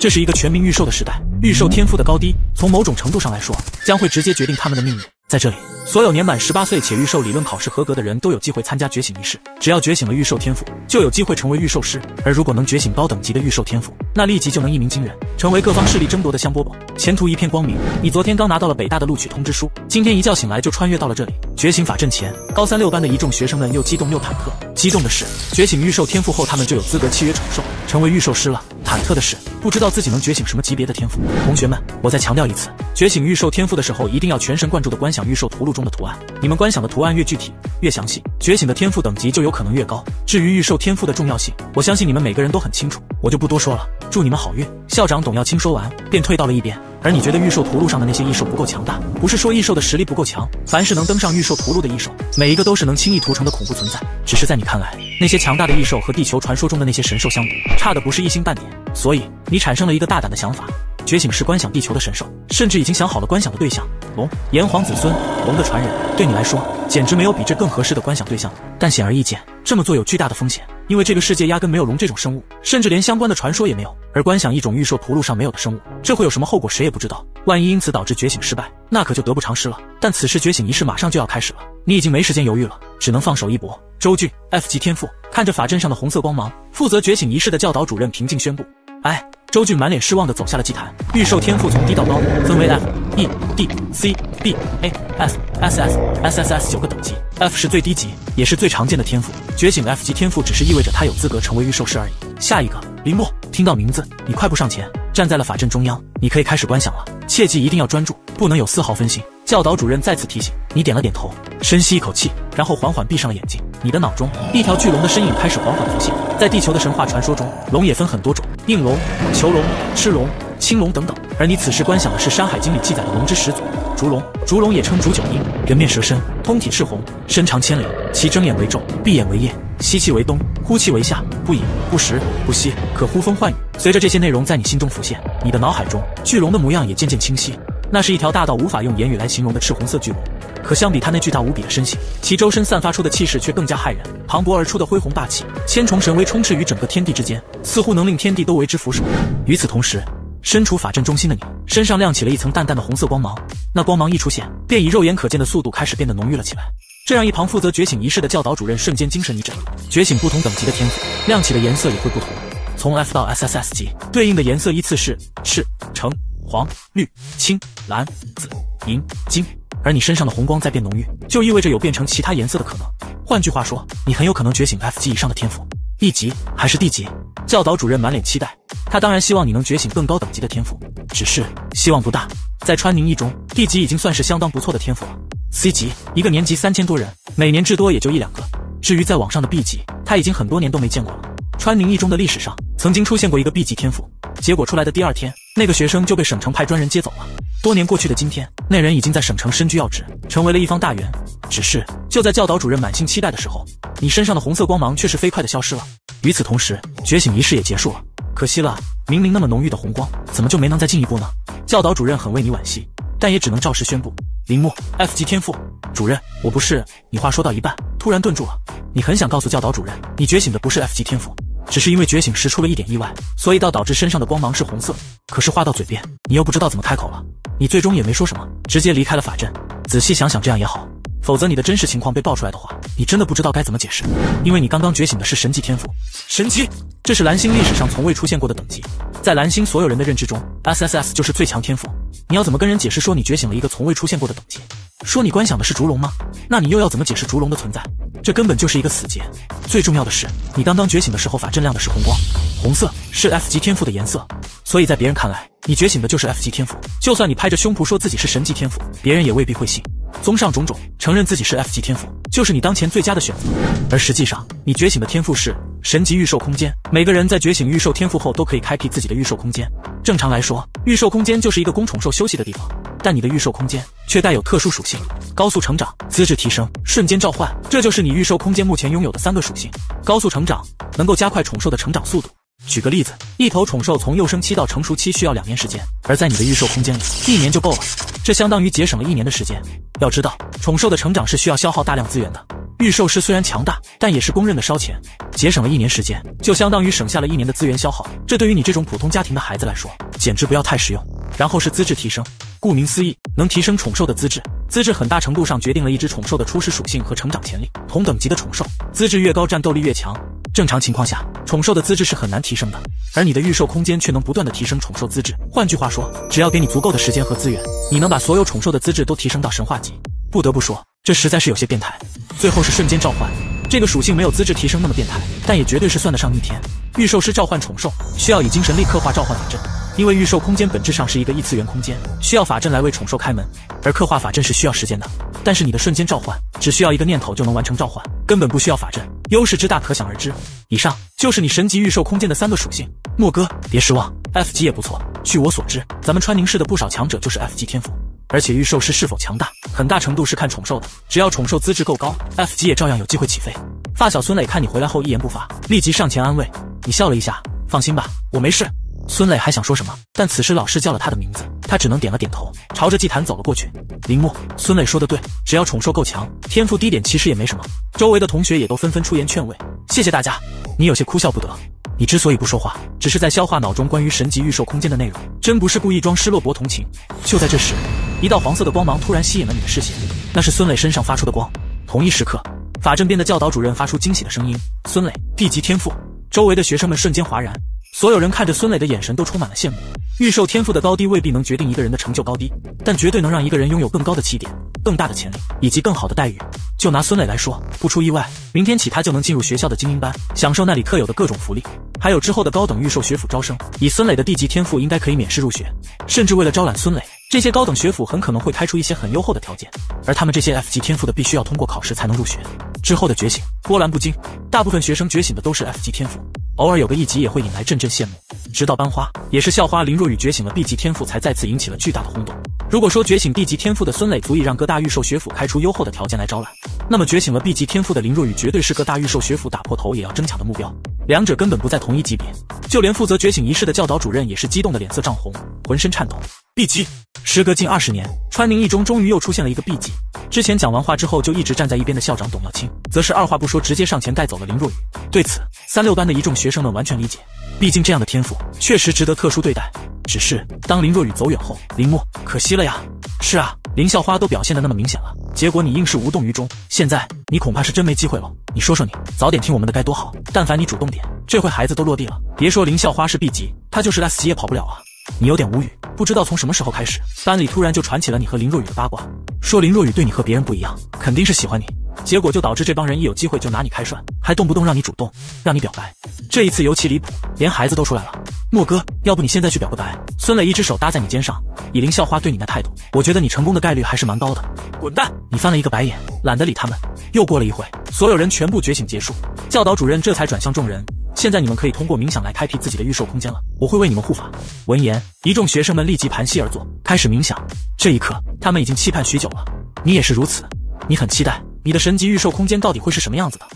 这是一个全民预售的时代，预售天赋的高低，从某种程度上来说，将会直接决定他们的命运。在这里，所有年满十八岁且预售理论考试合格的人都有机会参加觉醒仪式。只要觉醒了预售天赋，就有机会成为预售师。而如果能觉醒高等级的预售天赋，那立即就能一鸣惊人，成为各方势力争夺的香饽饽，前途一片光明。你昨天刚拿到了北大的录取通知书，今天一觉醒来就穿越到了这里。觉醒法阵前，高三六班的一众学生们又激动又忐忑。激动的是，觉醒预售天赋后，他们就有资格契约宠兽，成为预售师了。忐忑的是，不知道自己能觉醒什么级别的天赋。同学们，我再强调一次，觉醒预售天赋的时候，一定要全神贯注的观想预售图录中的图案。你们观想的图案越具体、越详细，觉醒的天赋等级就有可能越高。至于预售天赋的重要性，我相信你们每个人都很清楚，我就不多说了。祝你们好运。校长董耀清说完，便退到了一边。而你觉得预售图录上的那些异兽不够强大，不是说异兽的实力不够强，凡是能登上预售图录的异兽，每一个都是能轻易屠城的恐怖存在。只是在你看来，那些强大的异兽和地球传说中的那些神兽相比，差的不是一星半点。所以你产生了一个大胆的想法。觉醒是观想地球的神兽，甚至已经想好了观想的对象——龙，炎黄子孙，龙的传人。对你来说，简直没有比这更合适的观想对象了。但显而易见，这么做有巨大的风险，因为这个世界压根没有龙这种生物，甚至连相关的传说也没有。而观想一种预售图录上没有的生物，这会有什么后果，谁也不知道。万一因此导致觉醒失败，那可就得不偿失了。但此时觉醒仪式马上就要开始了，你已经没时间犹豫了，只能放手一搏。周俊，F 级天赋。看着法阵上的红色光芒，负责觉醒仪式的教导主任平静宣布：“哎。”周俊满脸失望地走下了祭坛。预售天赋从低到高分为 F、E、D、C、B、A、F、S、S、S、S、S 九个等级，F 是最低级，也是最常见的天赋。觉醒的 F 级天赋只是意味着他有资格成为预售师而已。下一个，林墨，听到名字，你快步上前，站在了法阵中央，你可以开始观想了。切记一定要专注，不能有丝毫分心。教导主任再次提醒你，点了点头，深吸一口气，然后缓缓闭上了眼睛。你的脑中一条巨龙的身影开始缓缓浮现。在地球的神话传说中，龙也分很多种。应龙、囚龙、赤龙、青龙等等，而你此时观想的是《山海经》里记载的龙之始祖烛龙。烛龙也称烛九阴，人面蛇身，通体赤红，身长千里。其睁眼为昼，闭眼为夜，吸气为冬，呼气为夏，不饮不食不吸，可呼风唤雨。随着这些内容在你心中浮现，你的脑海中巨龙的模样也渐渐清晰。那是一条大到无法用言语来形容的赤红色巨龙。可相比他那巨大无比的身形，其周身散发出的气势却更加骇人。磅礴而出的恢宏霸气，千重神威充斥于整个天地之间，似乎能令天地都为之俯首。与此同时，身处法阵中心的你，身上亮起了一层淡淡的红色光芒。那光芒一出现，便以肉眼可见的速度开始变得浓郁了起来。这让一旁负责觉醒仪式的教导主任瞬间精神一振。觉醒不同等级的天赋，亮起的颜色也会不同。从 F 到 SSS 级，对应的颜色依次是赤、橙、黄、绿、青、蓝、紫、银、金。而你身上的红光在变浓郁，就意味着有变成其他颜色的可能。换句话说，你很有可能觉醒 F 级以上的天赋，E 级还是 D 级？教导主任满脸期待，他当然希望你能觉醒更高等级的天赋，只是希望不大。在川宁一中，D 级已经算是相当不错的天赋了。C 级一个年级三千多人，每年至多也就一两个。至于在网上的 B 级，他已经很多年都没见过了。川宁一中的历史上曾经出现过一个 B 级天赋，结果出来的第二天，那个学生就被省城派专人接走了。多年过去的今天，那人已经在省城身居要职，成为了一方大员。只是就在教导主任满心期待的时候，你身上的红色光芒却是飞快的消失了。与此同时，觉醒仪式也结束了。可惜了，明明那么浓郁的红光，怎么就没能再进一步呢？教导主任很为你惋惜，但也只能照实宣布：铃木 F 级天赋。主任，我不是……你话说到一半，突然顿住了。你很想告诉教导主任，你觉醒的不是 F 级天赋。只是因为觉醒时出了一点意外，所以倒导致身上的光芒是红色。可是话到嘴边，你又不知道怎么开口了。你最终也没说什么，直接离开了法阵。仔细想想，这样也好，否则你的真实情况被爆出来的话，你真的不知道该怎么解释。因为你刚刚觉醒的是神级天赋，神级，这是蓝星历史上从未出现过的等级。在蓝星所有人的认知中，SSS 就是最强天赋。你要怎么跟人解释说你觉醒了一个从未出现过的等级？说你观想的是烛龙吗？那你又要怎么解释烛龙的存在？这根本就是一个死结。最重要的是，你刚刚觉醒的时候，法阵亮的是红光，红色是 F 级天赋的颜色，所以在别人看来，你觉醒的就是 F 级天赋。就算你拍着胸脯说自己是神级天赋，别人也未必会信。综上种种，承认自己是 F 级天赋，就是你当前最佳的选择。而实际上，你觉醒的天赋是神级预售空间。每个人在觉醒预售天赋后，都可以开辟自己的预售空间。正常来说，预售空间就是一个供宠兽休息的地方。但你的预售空间却带有特殊属性，高速成长、资质提升、瞬间召唤，这就是你预售空间目前拥有的三个属性。高速成长能够加快宠兽的成长速度。举个例子，一头宠兽从幼生期到成熟期需要两年时间，而在你的预售空间里，一年就够了，这相当于节省了一年的时间。要知道，宠兽的成长是需要消耗大量资源的。预售师虽然强大，但也是公认的烧钱，节省了一年时间，就相当于省下了一年的资源消耗。这对于你这种普通家庭的孩子来说，简直不要太实用。然后是资质提升，顾名思义，能提升宠兽的资质。资质很大程度上决定了一只宠兽的初始属性和成长潜力。同等级的宠兽，资质越高，战斗力越强。正常情况下，宠兽的资质是很难提升的，而你的预售空间却能不断的提升宠兽资质。换句话说，只要给你足够的时间和资源，你能把所有宠兽的资质都提升到神话级。不得不说，这实在是有些变态。最后是瞬间召唤，这个属性没有资质提升那么变态，但也绝对是算得上逆天。预售师召唤宠兽需要以精神力刻画召唤法阵，因为预售空间本质上是一个异次元空间，需要法阵来为宠兽开门，而刻画法阵是需要时间的。但是你的瞬间召唤只需要一个念头就能完成召唤，根本不需要法阵，优势之大可想而知。以上就是你神级预售空间的三个属性。莫哥，别失望，F 级也不错。据我所知，咱们川宁市的不少强者就是 F 级天赋。而且预售师是否强大，很大程度是看宠兽的。只要宠兽资质够高，F 级也照样有机会起飞。发小孙磊看你回来后一言不发，立即上前安慰你，笑了一下，放心吧，我没事。孙磊还想说什么，但此时老师叫了他的名字，他只能点了点头，朝着祭坛走了过去。铃木，孙磊说的对，只要宠兽够强，天赋低点其实也没什么。周围的同学也都纷纷出言劝慰。谢谢大家。你有些哭笑不得。你之所以不说话，只是在消化脑中关于神级预售空间的内容，真不是故意装失落博同情。就在这时，一道黄色的光芒突然吸引了你的视线，那是孙磊身上发出的光。同一时刻，法阵边的教导主任发出惊喜的声音：“孙磊地级天赋！”周围的学生们瞬间哗然。所有人看着孙磊的眼神都充满了羡慕。预售天赋的高低未必能决定一个人的成就高低，但绝对能让一个人拥有更高的起点、更大的潜力以及更好的待遇。就拿孙磊来说，不出意外，明天起他就能进入学校的精英班，享受那里特有的各种福利，还有之后的高等预售学府招生。以孙磊的地级天赋，应该可以免试入学。甚至为了招揽孙磊，这些高等学府很可能会开出一些很优厚的条件，而他们这些 F 级天赋的，必须要通过考试才能入学。之后的觉醒波澜不惊，大部分学生觉醒的都是 F 级天赋。偶尔有个一级也会引来阵阵羡慕，直到班花也是校花林若雨觉醒了 B 级天赋，才再次引起了巨大的轰动。如果说觉醒 D 级天赋的孙磊足以让各大预售学府开出优厚的条件来招揽，那么觉醒了 B 级天赋的林若雨绝对是各大预售学府打破头也要争抢的目标。两者根本不在同一级别，就连负责觉醒仪式的教导主任也是激动的脸色涨红，浑身颤抖。B 级，时隔近二十年，川宁一中终于又出现了一个 B 级。之前讲完话之后就一直站在一边的校长董耀清，则是二话不说直接上前带走了林若雨。对此，三六班的一众学生们完全理解，毕竟这样的天赋确实值得特殊对待。只是当林若雨走远后，林墨可惜了呀。是啊，林校花都表现的那么明显了，结果你硬是无动于衷。现在你恐怕是真没机会了。你说说你，早点听我们的该多好。但凡你主动点，这回孩子都落地了。别说林校花是 B 级，他就是 S 级也跑不了啊。你有点无语，不知道从什么时候开始，班里突然就传起了你和林若雨的八卦，说林若雨对你和别人不一样，肯定是喜欢你。结果就导致这帮人一有机会就拿你开涮，还动不动让你主动，让你表白。这一次尤其离谱，连孩子都出来了。莫哥，要不你现在去表个白？孙磊一只手搭在你肩上，以林校花对你那态度，我觉得你成功的概率还是蛮高的。滚蛋！你翻了一个白眼，懒得理他们。又过了一会，所有人全部觉醒结束，教导主任这才转向众人。现在你们可以通过冥想来开辟自己的预售空间了，我会为你们护法。闻言，一众学生们立即盘膝而坐，开始冥想。这一刻，他们已经期盼许久了。你也是如此，你很期待你的神级预售空间到底会是什么样子的。